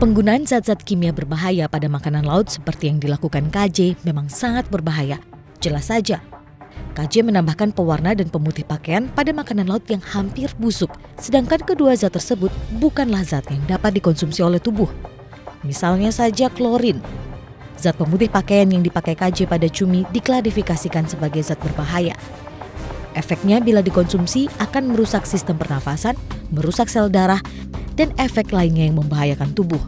Penggunaan zat-zat kimia berbahaya pada makanan laut seperti yang dilakukan KJ memang sangat berbahaya. Jelas saja, KJ menambahkan pewarna dan pemutih pakaian pada makanan laut yang hampir busuk, sedangkan kedua zat tersebut bukanlah zat yang dapat dikonsumsi oleh tubuh. Misalnya saja klorin. Zat pemutih pakaian yang dipakai KJ pada cumi diklarifikasikan sebagai zat berbahaya. Efeknya bila dikonsumsi akan merusak sistem pernafasan, merusak sel darah, dan efek lainnya yang membahayakan tubuh.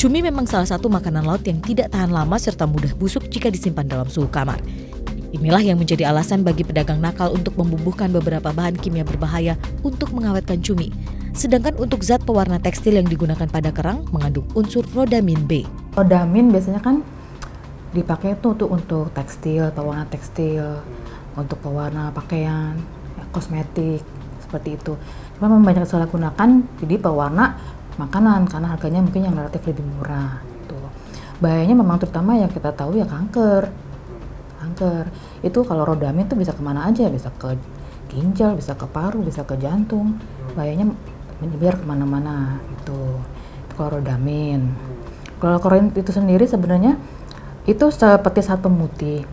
Cumi memang salah satu makanan laut yang tidak tahan lama serta mudah busuk jika disimpan dalam suhu kamar. Inilah yang menjadi alasan bagi pedagang nakal untuk membubuhkan beberapa bahan kimia berbahaya untuk mengawetkan cumi. Sedangkan untuk zat pewarna tekstil yang digunakan pada kerang mengandung unsur rodamin B. Rodamin biasanya kan dipakai untuk untuk tekstil, pewarna tekstil, untuk pewarna pakaian, ya, kosmetik seperti itu. Cuma memang banyak salah gunakan jadi pewarna makanan karena harganya mungkin yang relatif lebih murah. Gitu. Bahayanya memang terutama yang kita tahu ya kanker. Kanker itu kalau rodamin itu bisa ke mana aja, bisa ke ginjal, bisa ke paru, bisa ke jantung. Bahayanya menyebar ke mana-mana itu. Kalau rodamin. Kalau itu sendiri sebenarnya itu seperti saat pemutih.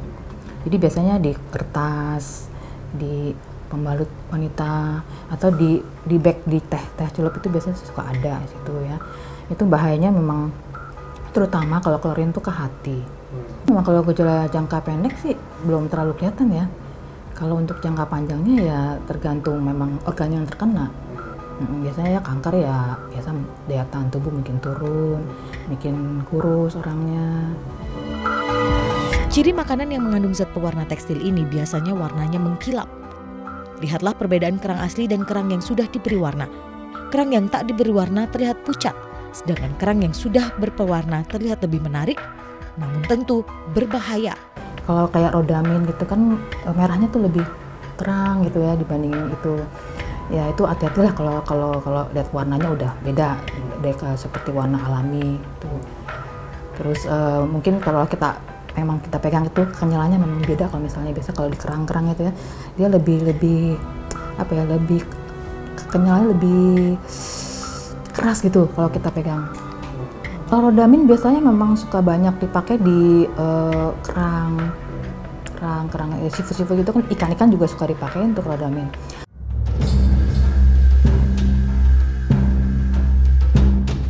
Jadi biasanya di kertas, di pembalut wanita atau di di bag di teh teh celup itu biasanya suka ada situ ya. Itu bahayanya memang terutama kalau klorin itu ke hati. Memang kalau gejala jangka pendek sih belum terlalu kelihatan ya. Kalau untuk jangka panjangnya ya tergantung memang organ yang terkena. Biasanya ya kanker ya biasa daya tahan tubuh mungkin turun bikin kurus orangnya Ciri makanan yang mengandung zat pewarna tekstil ini biasanya warnanya mengkilap Lihatlah perbedaan kerang asli dan kerang yang sudah diberi warna. Kerang yang tak diberi warna terlihat pucat, sedangkan kerang yang sudah berpewarna terlihat lebih menarik, namun tentu berbahaya. Kalau kayak rodamin gitu kan eh, merahnya tuh lebih terang gitu ya dibandingin itu. Ya itu hati-hatilah kalau kalau kalau lihat warnanya udah beda deh seperti warna alami itu. Terus uh, mungkin kalau kita memang kita pegang itu kenyalannya memang beda kalau misalnya biasa kalau di kerang-kerang itu ya. Dia lebih lebih apa ya lebih kenyalannya lebih keras gitu kalau kita pegang. Kalau rodamin biasanya memang suka banyak dipakai di uh, kerang kerang kerang ya, seafood gitu kan. Ikan-ikan juga suka dipakai untuk rodamin.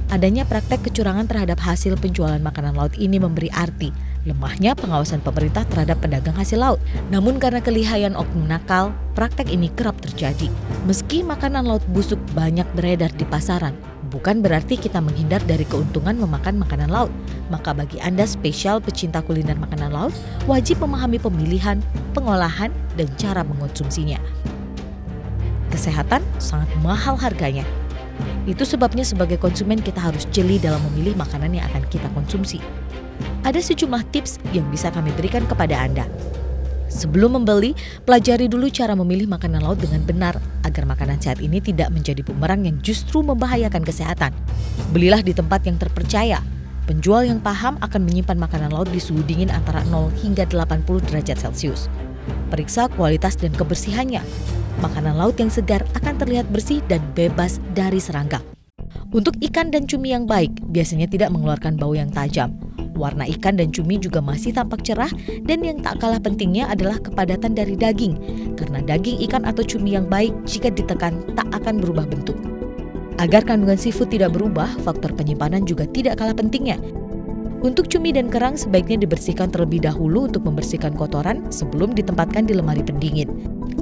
Adanya praktek kecurangan terhadap hasil penjualan makanan laut ini memberi arti lemahnya pengawasan pemerintah terhadap pedagang hasil laut. Namun karena kelihayan oknum nakal, praktek ini kerap terjadi. Meski makanan laut busuk banyak beredar di pasaran, bukan berarti kita menghindar dari keuntungan memakan makanan laut. Maka bagi Anda spesial pecinta kuliner makanan laut, wajib memahami pemilihan, pengolahan, dan cara mengonsumsinya. Kesehatan sangat mahal harganya. Itu sebabnya sebagai konsumen kita harus jeli dalam memilih makanan yang akan kita konsumsi ada sejumlah tips yang bisa kami berikan kepada Anda. Sebelum membeli, pelajari dulu cara memilih makanan laut dengan benar agar makanan sehat ini tidak menjadi bumerang yang justru membahayakan kesehatan. Belilah di tempat yang terpercaya. Penjual yang paham akan menyimpan makanan laut di suhu dingin antara 0 hingga 80 derajat Celcius. Periksa kualitas dan kebersihannya. Makanan laut yang segar akan terlihat bersih dan bebas dari serangga. Untuk ikan dan cumi yang baik, biasanya tidak mengeluarkan bau yang tajam. Warna ikan dan cumi juga masih tampak cerah dan yang tak kalah pentingnya adalah kepadatan dari daging. Karena daging ikan atau cumi yang baik jika ditekan tak akan berubah bentuk. Agar kandungan seafood tidak berubah, faktor penyimpanan juga tidak kalah pentingnya. Untuk cumi dan kerang sebaiknya dibersihkan terlebih dahulu untuk membersihkan kotoran sebelum ditempatkan di lemari pendingin.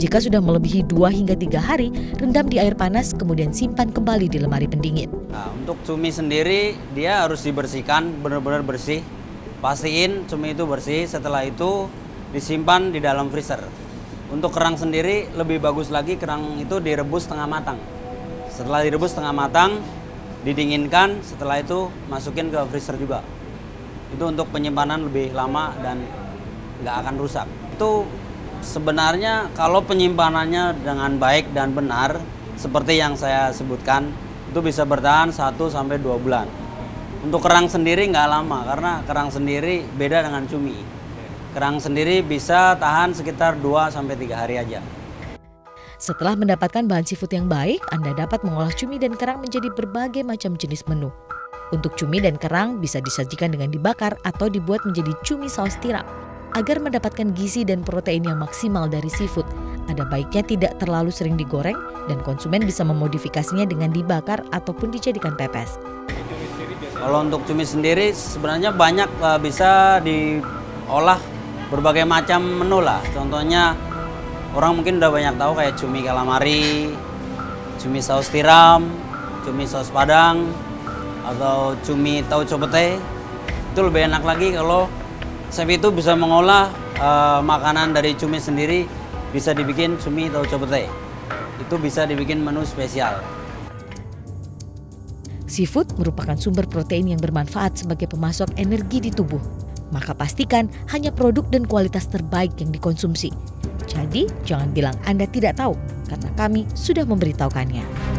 Jika sudah melebihi 2 hingga 3 hari, rendam di air panas kemudian simpan kembali di lemari pendingin. Nah, untuk cumi sendiri dia harus dibersihkan benar-benar bersih. Pastiin cumi itu bersih, setelah itu disimpan di dalam freezer. Untuk kerang sendiri lebih bagus lagi kerang itu direbus setengah matang. Setelah direbus setengah matang, didinginkan, setelah itu masukin ke freezer juga. Itu untuk penyimpanan lebih lama dan nggak akan rusak. Itu sebenarnya kalau penyimpanannya dengan baik dan benar seperti yang saya sebutkan itu bisa bertahan 1 sampai 2 bulan. Untuk kerang sendiri nggak lama karena kerang sendiri beda dengan cumi. Kerang sendiri bisa tahan sekitar 2 sampai 3 hari aja. Setelah mendapatkan bahan seafood yang baik, Anda dapat mengolah cumi dan kerang menjadi berbagai macam jenis menu. Untuk cumi dan kerang bisa disajikan dengan dibakar atau dibuat menjadi cumi saus tiram. Agar mendapatkan gizi dan protein yang maksimal dari seafood, ada baiknya tidak terlalu sering digoreng dan konsumen bisa memodifikasinya dengan dibakar ataupun dijadikan pepes. Kalau untuk cumi sendiri sebenarnya banyak uh, bisa diolah berbagai macam menu lah. Contohnya orang mungkin udah banyak tahu kayak cumi calamari, cumi saus tiram, cumi saus padang, atau cumi tahu copete. Itu lebih enak lagi kalau chef itu bisa mengolah uh, makanan dari cumi sendiri bisa dibikin cumi tahu copete. Itu bisa dibikin menu spesial. Seafood merupakan sumber protein yang bermanfaat sebagai pemasok energi di tubuh. Maka pastikan hanya produk dan kualitas terbaik yang dikonsumsi. Jadi, jangan bilang Anda tidak tahu, karena kami sudah memberitahukannya.